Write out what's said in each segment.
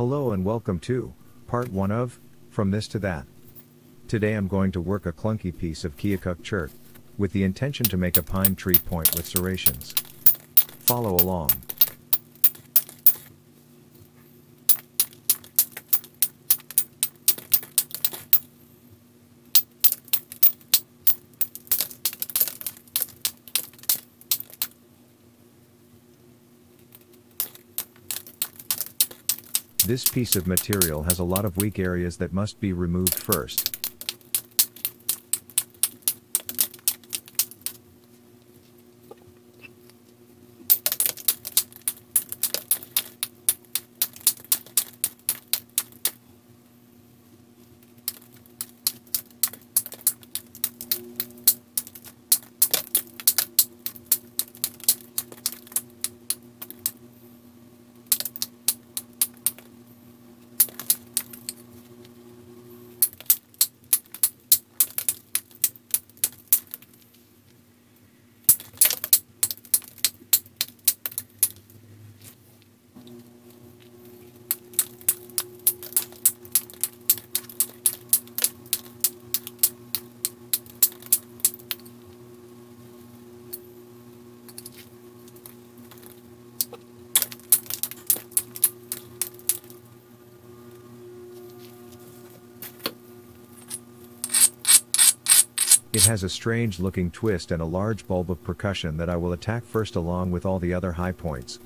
Hello and welcome to part 1 of From This to That. Today I'm going to work a clunky piece of Keokuk chert with the intention to make a pine tree point with serrations. Follow along. This piece of material has a lot of weak areas that must be removed first. It has a strange looking twist and a large bulb of percussion that I will attack first along with all the other high points.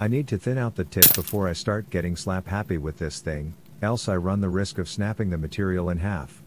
I need to thin out the tip before I start getting slap happy with this thing, else I run the risk of snapping the material in half.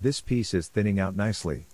This piece is thinning out nicely.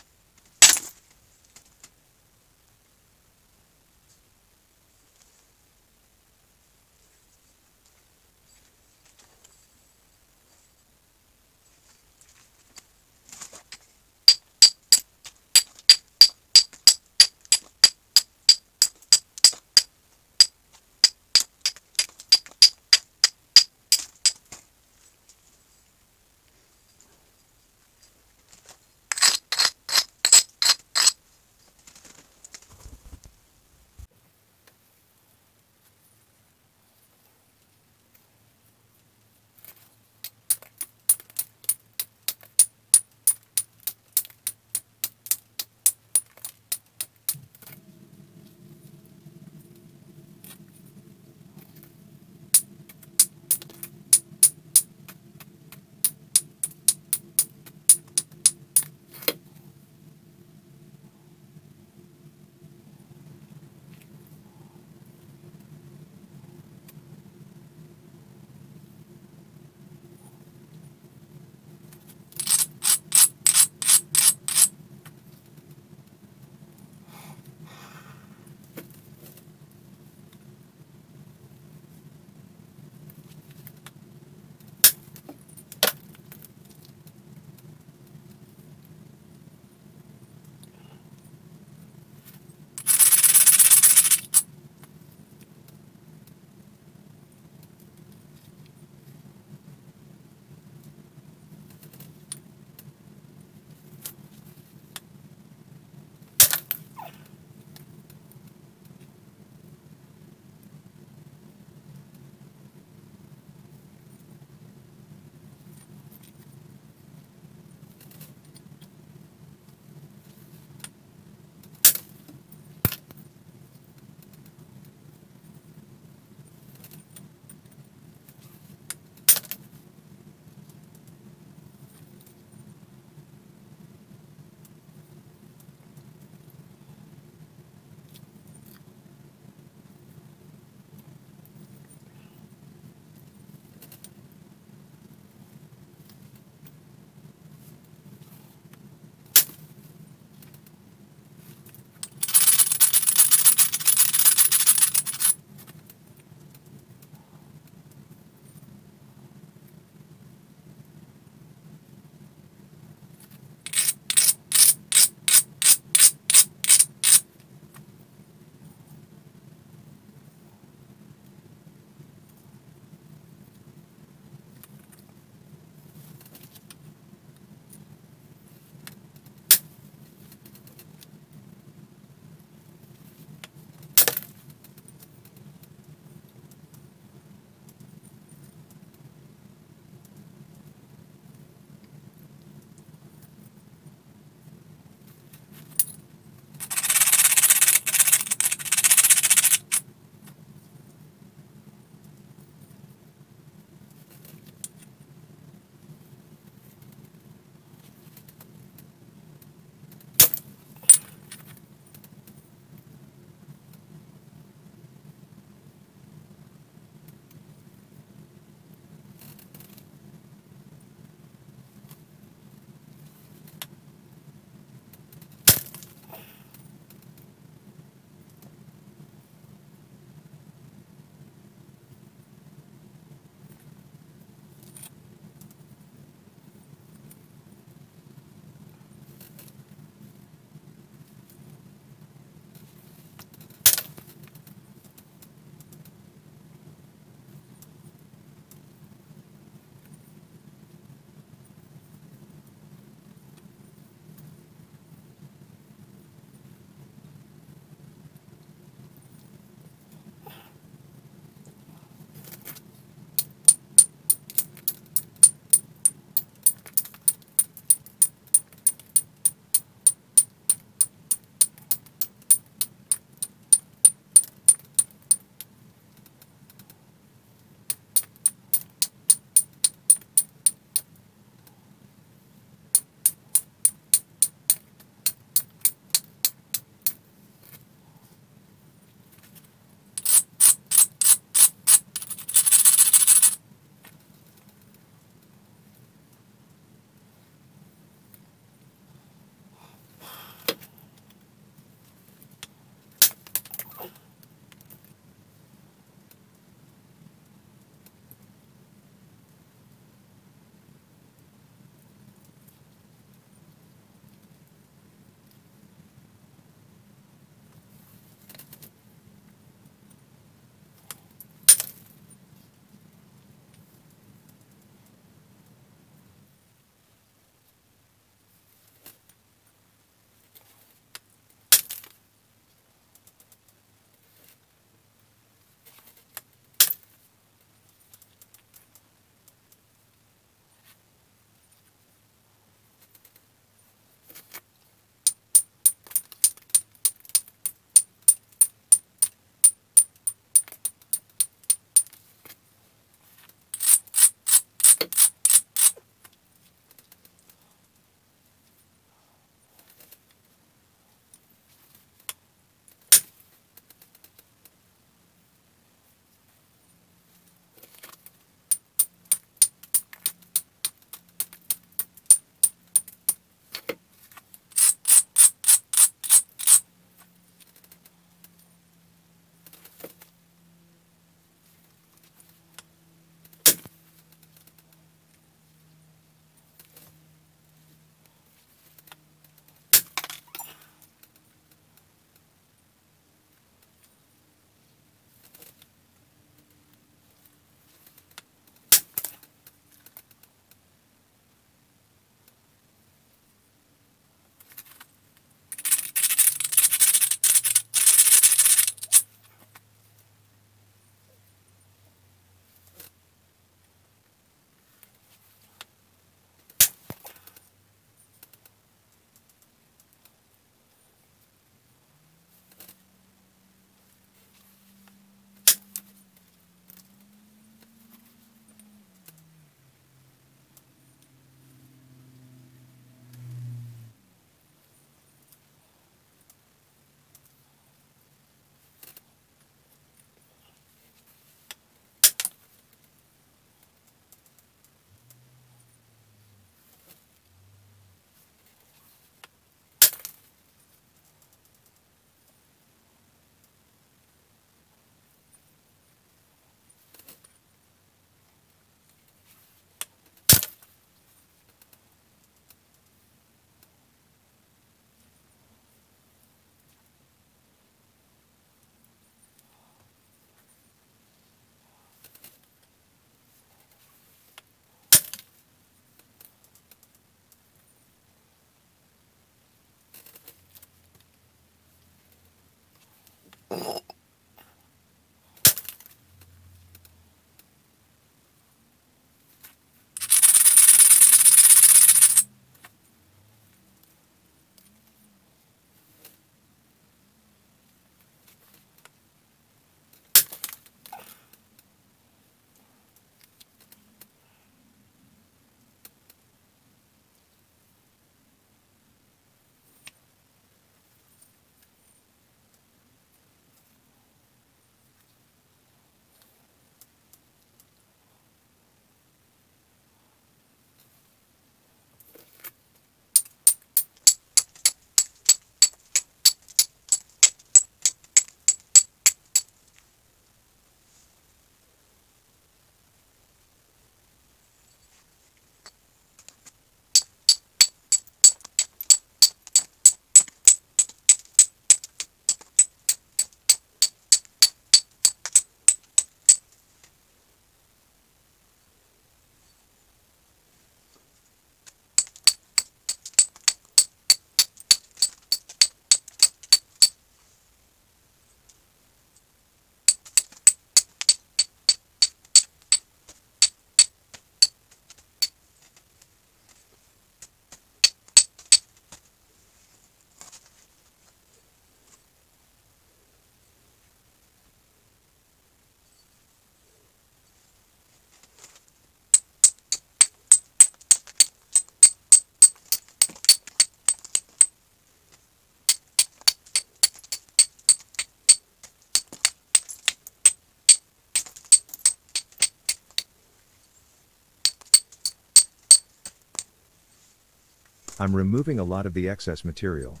I'm removing a lot of the excess material.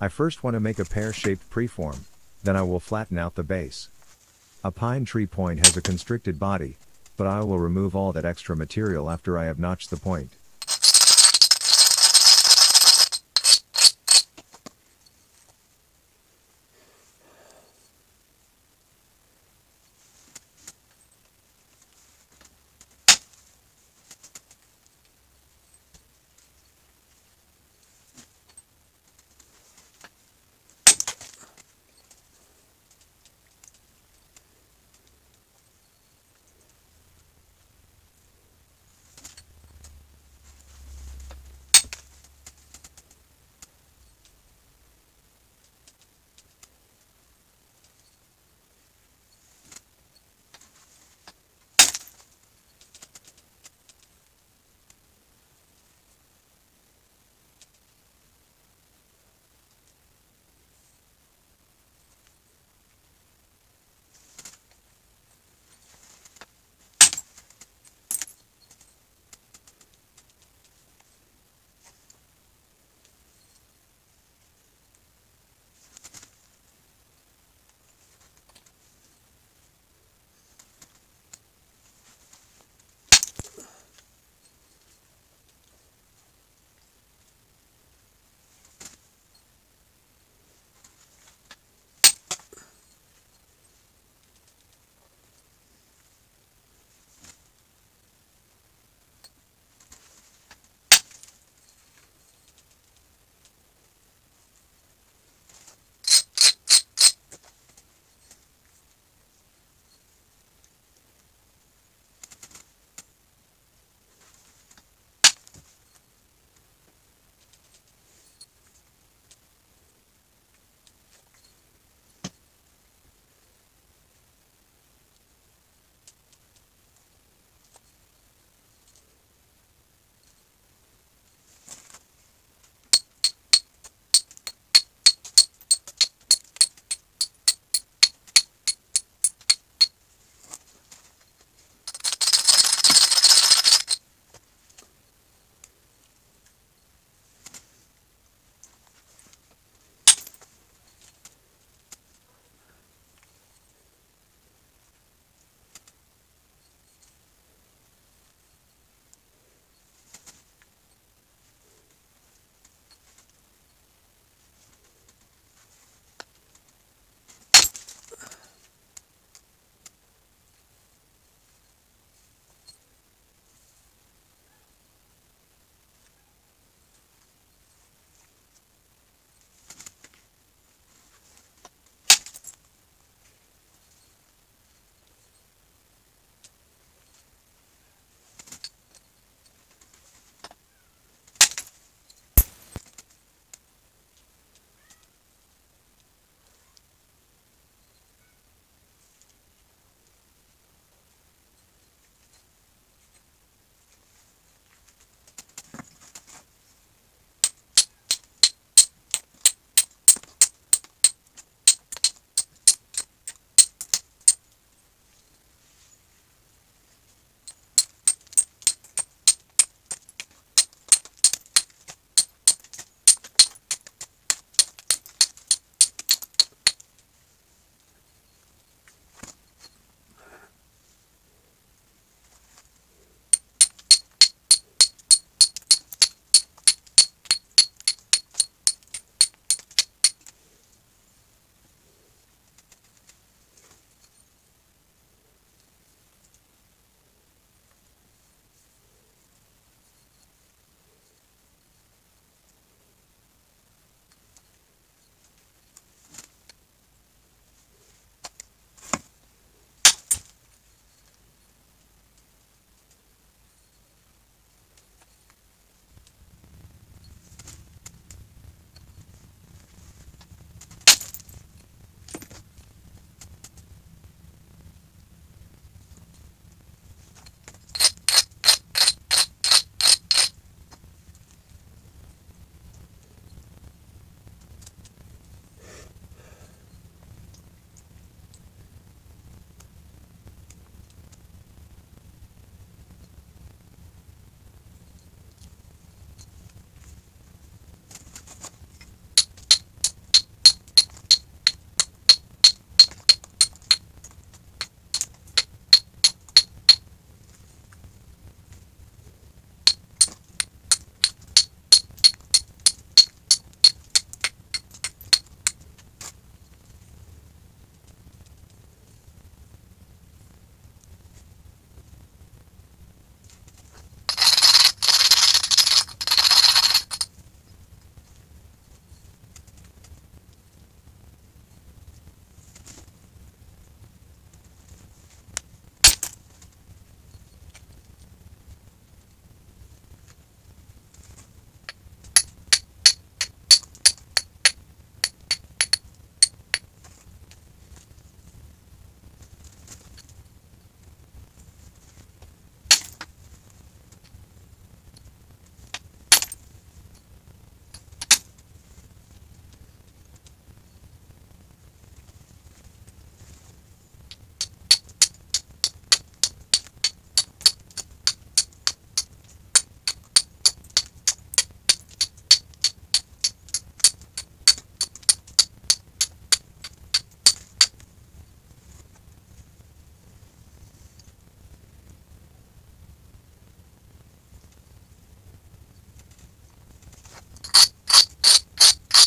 I first want to make a pear-shaped preform, then I will flatten out the base. A pine tree point has a constricted body, but I will remove all that extra material after I have notched the point.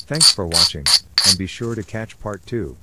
Thanks for watching, and be sure to catch part 2.